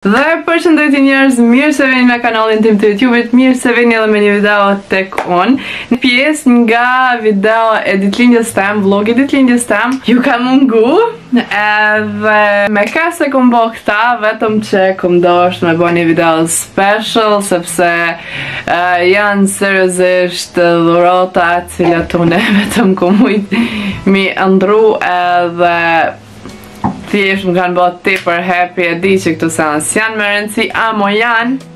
Dhe përshëndetje njerëz, mirë se veni në kanalin tim të YouTube-it, mirë se veni edhe me një video tek unë. Një pjesë nga video e ditlindjes tem, vlogu i ditlindjes tem, ju ka mungu, edhe me kas' e kom bo këta, vetëm që kom dashtë me bo një video special, sepse janë seriozisht dhurata cilat unë vetëm kom mujtë m'i ëndrru edhe Thjesht më kanë bo tepër happy e di që këto sene s'janë me rëndësi, ama janë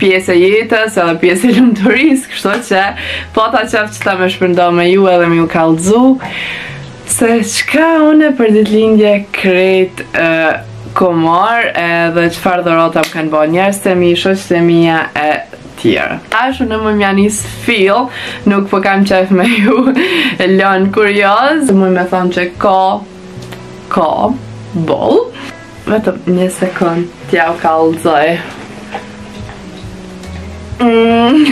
pjesë e jetës edhe pjesë e lumturisë, kështu që pata qejf që ta me shpërnda me ju edhe me ju kallzu, se çka unë për ditëlindje krejt e kom marr edhe çfarë dhurata m'kanë bo njerëzt e mi, shoqet e mija e tjerë. Tash unë mu me ia nis fill, nuk po kam qejf me ju lënë kurioz. Domethonë që ka, ka boll. Vetëm një sekund, t'jau kallzoj. Mm.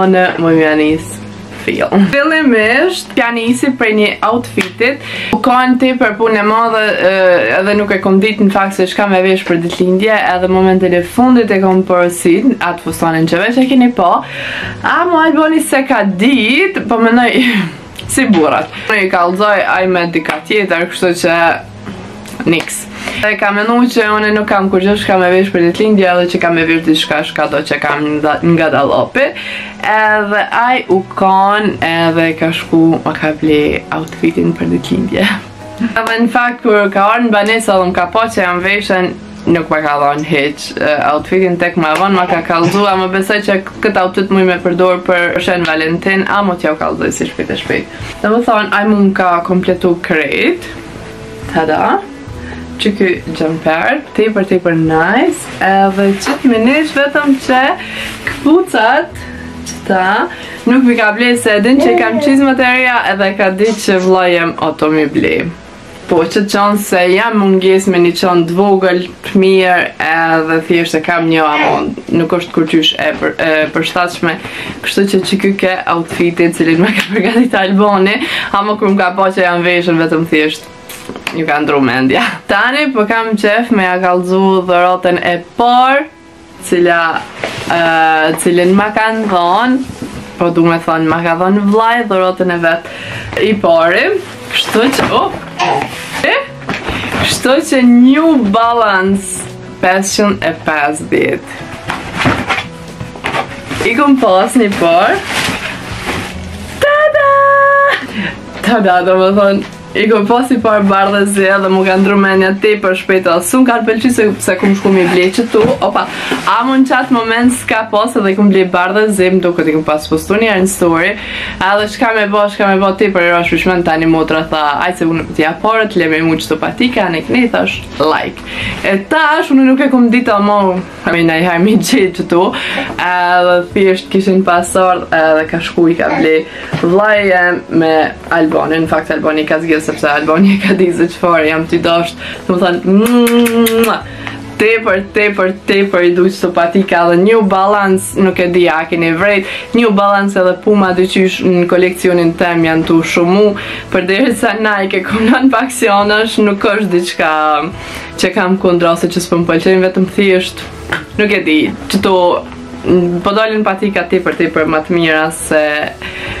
unë mu me ia nis fill. Fillimisht, p'ja nisi prej një outfitit, u kanë tepër punë e madhe edhe nuk e kom ditë në fakt se çka me vesh për ditëlindje, edhe momentin e fundit e kom porosit, atë fustonin që veç e keni pa, ama Alboni se ka ditë, po menoj, si burrat. Në i kallzoj, ai me diçka tjetër, kështu që Next. E ka menu që unë nuk kam kurgjo çka me vesh për ditëlindje edhe që kam me vesh diçka çkado që kam nga dollapi edhe ai u kon edhe ka shku më ka ble outfitin për ditëlindje edhe në fakt kur ka ardh në banesë edhe më ka pa që jam veshun nuk më ka dhonë hiç outfitin tek ma vonë më ka kallzu ama besoj që këtë outfit muj me përdor për Shën Valentin ama t'jau kallzoj si shpejt e shpejt domethonë ai mu më ka kompletu krejt Tada! qeky xhemper, tepër tepër nice, edhe qet minish vetëm që këpucat, që ta, nuk mi ka ble se e din që kam çizmet e reja edhe ka ditë që vllai jem do të m'i ble. Po, qet çantë se jam mungesë me një çantë t'vogël, T'mirë edhe thjesht e kam një ama nuk është kurqysh e për, përshtatshme Kështu që qeky ke outfitin cilin ma ka përgatit Alboni ama kur më ka pa që jam veshun vetëm thjesht iu ka ndru mendja Tani po kam qejf me ja kallzu dhuratën e parë Cila, cilën ma kanë dhonë, po du me thonë, ma ka dhonë vllai dhuratën e vetë i pari, kështu që, oh, eh, kështu që New Balance 550. I kom pas një palë, tada, tada, domethonë, I kom pas i pa bardh e zi dhe mu ka ndru menja tepër shpejt o S'um ka pëlqy se, se kum shku m'i ble qëto po, ama në qatë moment s'ka pas edhe kum ble bardh e zi Më duket i kum pas postu një në story A dhe shka me ba, shka me ba tepër e rash pishman Tani motra tha, aj se unë po t'i jap paret, lemi mu qëto patika N'kon e i thash, like E tash, unë nuk e kum dita mo Kam i najhaj mi gjithë që tu A dhe thjesht kishin pasard, a dhe ka shku i ka ble Vlaje me Alboni, në fakt Alboni ka zgjidhë sepse Alboni ka dit se çfarë jam t'i dasht, do të thënë tepër, tepër, tepër i du qëto patika dhe New Balance, nuk e di a keni vrejt, New Balance edhe Puma dyjat në koleksionin tem janë tu u shumu, përderisa Nike kam lan pak si anash, nuk është diçka që kam kundra ose që s'po m'pëlqen, vetëm thjesht, nuk e di, qëto po dalin patika tepër, tepër, ma të mira, se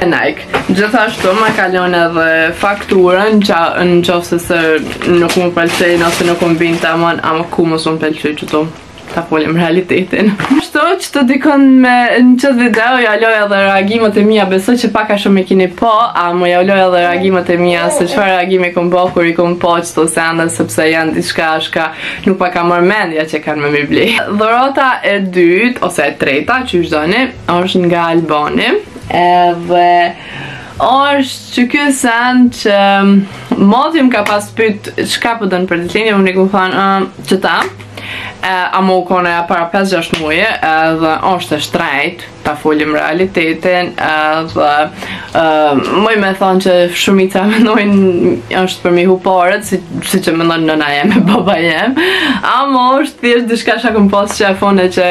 Nike. Gjithashtu ma ka lon edhe faturën që në qofë se nuk më pëlqejnë ose nuk më bijnë taman, ama s'ka mos me m' pëlqejnë qëto ta folim realitetin. Kështu që te dikun mo në qëtë video, ju lo edhe reagimet e mija, besoj që pak a shumë i kini pa, ama ju lo edhe reagimet e mija, se çfarë reagimi kom bo, kur i kom pa qëto sende, sepse janë diçka shka nuk ma ka marr mendja që kanë me m'i ble. Dhurata e dyt, ose e treta, qysh doni, është nga Albani edhe është qikjo sen që moti më ka pas pyt çka po don për ditëlindje unë i kom thanë qëta ama u kon para 5-6 muje edhe është e shtrajt ta folim realitetin edhe mujn me thonë që shumica menojnë është për me i hup paret si, siç e menojnë nëna jeme baba jem ama është thjesht diçka shka kum pas qef edhe që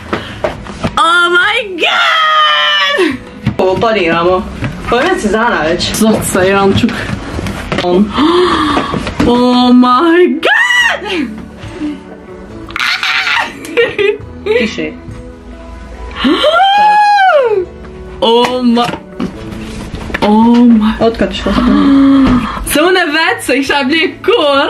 Oh my god! Po po m'ja ramo. Po jom si zana veç. Zotë sa i randë çuk. Oh my god! Kishe. Oh my... Oh my... Otë ka të shkosë. Se unë e vetë se isha bli kur...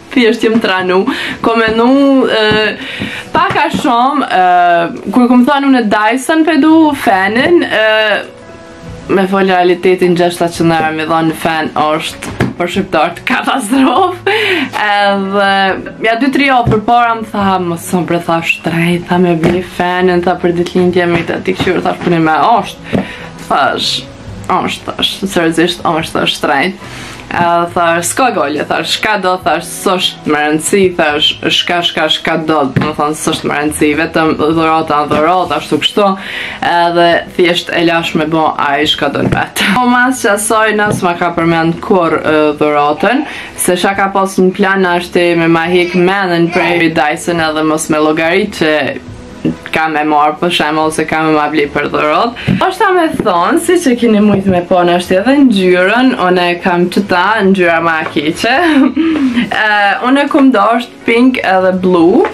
Thjesht jem tranu, ko menu, pak a shumë, kur kom thanu në Dyson po e du fenin, me fol realitetin gjashtëqind euro me dhonë për fen është për shqiptarët katastrofë edhe ja 2-3 javë përpara më tha mos më pa tha shtrej tha me bli fenin tha për ditëlindje me të të këshur tha s'po ni me është thash Është, thash, seriozisht, është, thash, shtrejt. Thash, s'ka gajle, thash, çka do, thash, s'është me rëndësi, thash, çka, çka, çka, domethënë, s'është me rëndësi, vetëm dhurata, dhurata, ashtu kështu, edhe thjesht e lash me bo ai çka don vetë. Po mas qasaj, nuk ma ka përmend kurrë dhuratën, se çka ka pas në plan, veç me ma hek menën prej Dyson edhe mos me llogarit që ka me marrë për shembull ose ka me ma bli për dhuratë. Edhe tash domethonë, siç kini mujtë me pa veç edhe ngjyrën unë e kam qëtë ngjyrë. Më keqe eh, unë e kom dashtë pink edhe blue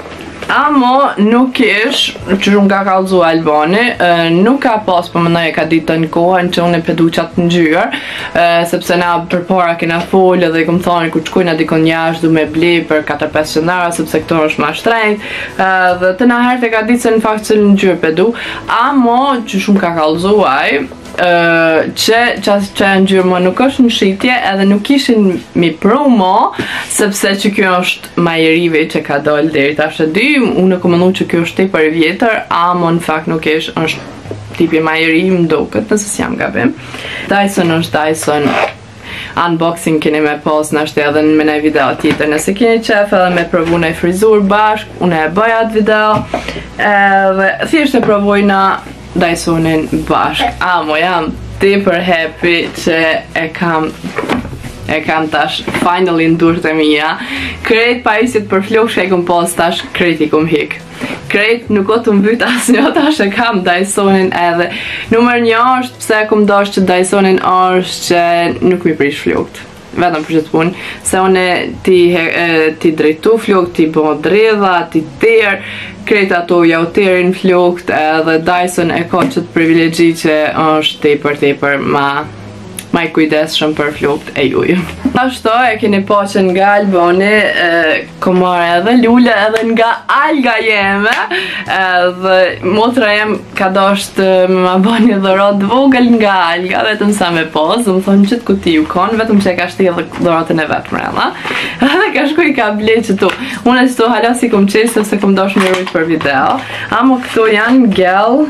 amo nuk ish qysh më ka kallzu Albani eh, nuk ka pas për porosi mandej e ka ditë tanë kohën që unë pe du qatë ngjyrë eh, sepse na përpara kena folë dhe i kom thonë kur çkojna dikun jashtë du me ble për 4-5 qëndara sepse këto është ma shtrejt Dhe tanë herët e ka ditë se në fakt çfarë ngjyre pe du Amo qysh më ka kallzu ai që që qajo ngjyrë më nuk është në shitje edhe nuk ishin në promo sepse qikjo është ma i ri që ka dalë deri tash edhe unë e kom menu qikjo është tip i vjetër amo në fakt nuk ish është tipi ma i ri më duket nëse s'jam gabim Dyson është Dyson Unboxing keni me pas nashta edhe naj video tjetër Nëse keni qejf edhe me provu ni frizurë bashk Une e bëj atë video Dhe thjesht e provojna Dysonin bashk Amo jam tepër happy që e kam e kam tash finally në durt e mija krejt pajisjet për flokë që e kom pas tash krejt i kom hekë Krejt nuk do të mbetet asnjë tash e kam Dysonin edhe Numër një është pse e kom dashtë Dysonin është që nuk m'i prish flokt Vetëm për qëtë punë Se une tu i, tu i drejtu flokt, tu i bo dredha, tu i terë Krejt ato jau terin flokt edhe Dyson e ka qëtë privilegj që është tepër tepër ma ma i kujdeshëm për flokt e juve. Ashtu e keni pa që nga Albani kom marrë edhe lule edhe nga halla jeme, dhe motra jem ka dasht me ma bo një dhuratë të vogël nga halla, vetëm sa me pas, domethonë qëtë kuti u konë, vetëm që e ka shti edhe dhuratën e vet mrena, dhe ka shku i ka ble qëto. Unë qëto hala s'i kom çelë, se kom dasht me i rujtë për video. Amo këtu janë gellë,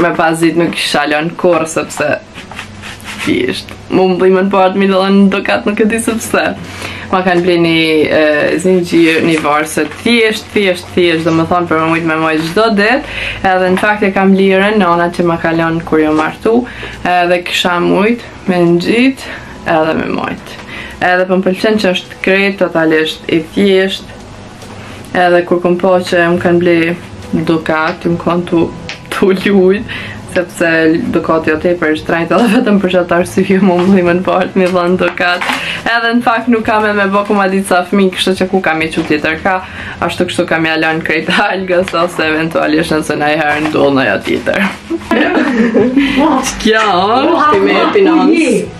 Me pas s'di nuk i kisha lënë kurrë sepse Thjesht Mu më bëjmë në partë mi dëllën në dokat nuk e di sepse Ma kanë ble një e, zinxhir, një varëse thjesht, thjesht, thjesht Domethonë për me mujtë me majtë çdo ditë Edhe në fakt e kam lirën nana që ma ka lonë kur jom martu Edhe kisha mujtë me ngjitë edhe me majtë Edhe prapë po më pëlqen që është krejt totalisht i thjesht Edhe kur kom pa që më kanë ble dukat, më kanë tu lujt, sepse dukati o tepër i shtrejt edhe vetëm për qatë arsye mu më dhimen paret mi dhënë dukat. Edhe në fakt nuk kam me bo ku me ditë sa fmi, kështu që ku kam i që tjetër ka, ashtu kështu kam me ia lon krejt Algës, ose eventualisht nëse naj herë në do në ja tjetër. Qekjo është i me finansë.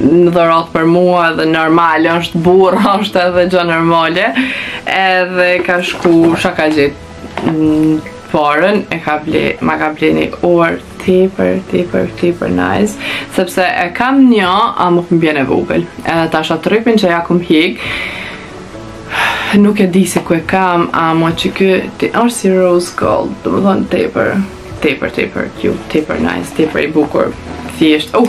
një dhuratë për mua edhe normal është burrë, është edhe gjë normale edhe ka shku çka ka gjetë të parën e ka ble, ma ka ble një orë tepër, tepër, tepër nice sepse e kam një ama kom bjene vogël edhe tash rripin që ja kom hek nuk e di se ku e kam ama qekjo është si rose gold domethonë tepër tepër, tepër, cute, tepër nice, tepër e bukur thjesht, uh,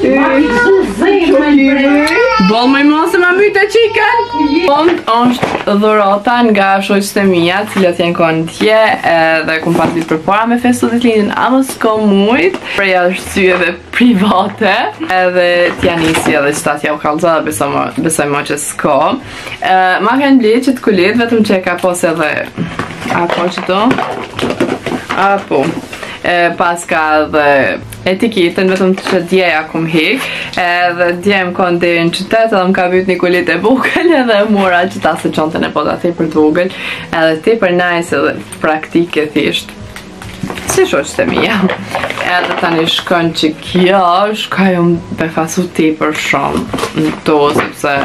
Mati kësu zëjë më në brejë. Bo më i mosë më mytë çikën. Në fund është dhurata nga shoqet e mija, cilat janë konë dje, dhe kom pas ditë përpara me festu ditëlindjen, ama s'kom mujtë, prej arsyeve private, edhe t'ja nisi edhe qeta t'jau kallëzoj dhe besoj më që s'ko. Ma kanë ble qet kuletë, vetëm që e ka pas edhe, a po qetu? A po, paska edhe... etiketën, vetëm që dje ja kom hek, edhe dje jem konë dhe në qytet, edhe më ka vyt një kuletë e vogël, edhe mora qeta se çantën e pata tepër të vogël, edhe tepër nice edhe praktike thjesht. Si shoqet e mija, edhe tani shkon qekjo, çka jom befasu tepër shumë, në to, sepse,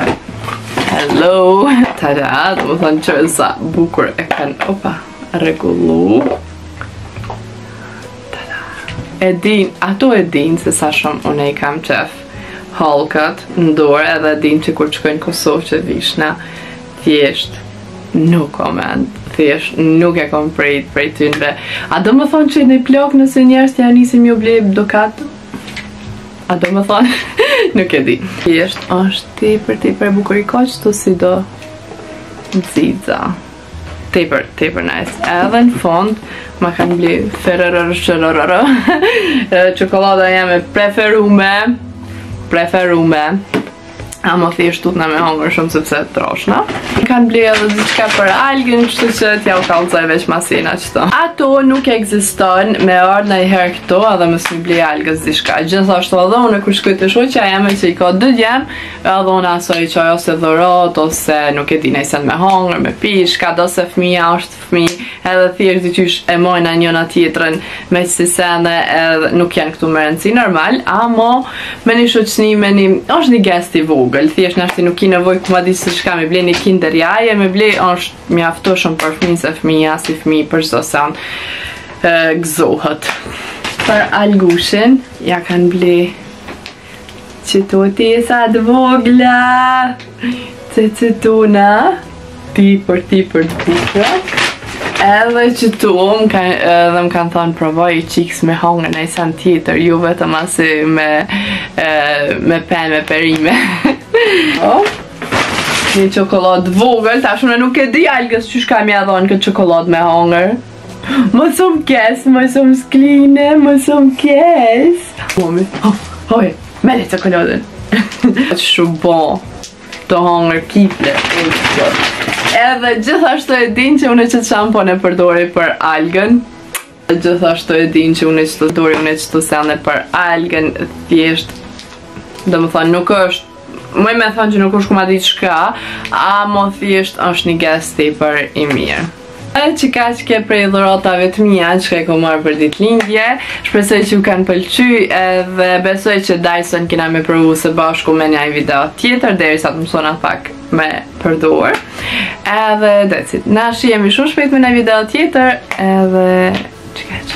hello, tada, domethonë që sa bukur e kanë, opa, rregullu, E din, ato e din se sa shumë unë i kam qef hallkat në dore edhe din që kur shkoj në Kosovë qysh vishna thjesht nuk koment thjesht nuk e kom prit prej tynve a domethonë që në plak nëse njerëz të janë nis me ju ble dukat a domethonë nuk e di thjesht është tepër tepër bukur i ka qeto si do zeza Tepër, tepër nice. Edhe në fund, ma kanë ble Ferrero Rocher. Çokollada jem e preferume. Preferume. Ama thjesht tutna me hongër shumë sepse trashna. Kanë ble edhe diçka për Algën, kështu që t'jau kallëzoj veç masina qeto. Ato nuk ekziston me ardhë një herë këtu edhe mos mi ble Algës diçka. Gjithashtu edhe unë kur shkoj te shoqja jeme që i ka dy edhe unë asaj i qoj ose dhurotë ose nuk e di naj sen me hongër, me pi, se fëmija është fëmi edhe thjesht diqysh e mojna njëna tjetrën me qësi sende edhe nuk janë këto me rëndësi normal, amo me një shuqni, me një, është një gest i vogël, thjesht s'është nuk ki nevojë kush ma di se shka me ble një kinder jaje, me ble është mjaft shumë për fëmi se fëmija si fëmi për qdo sen gëzohet. Për Algushin, ja kanë ble Qëto ti e sa të vogla Të të tuna Ti për ti për të bukra Edhe qëtu më ka, dhe më kanë thonë provoj qikës me hongër ni sen tjetër Jo vetëm asi me, e, me pemë me perime O oh. Një qokolatë t'vogël, tash unë nuk e di Algës qysh kam me ja dhonë këtë qokolatë me hongër Më shumë kes, më shumë skline, më shumë kes. Mami, hop, hoj, ma le qokolatën. Atë shumë bo, të hongër kiple, Edhe gjithashtu e din që unë qët shampon e përdori për Algën. Gjithashtu e din që unë që të dori, unë qëto sene për Algën, thjesht. Domethonë, nuk është Muj me thonë që nuk është kush ma di shka, ama thjesht është një gest tepër i mirë. E qikaq ke prej dhurotave të mija që i kom marrë për ditëlindje, shpresoj që ju kanë pëlqy dhe besoj që Dyson kina me provu së bashku me një video tjetër, derisa të mësona pak me përduar. Edhe that's it, na shihemi shumë shpejt me një video tjetër, edhe qikaq.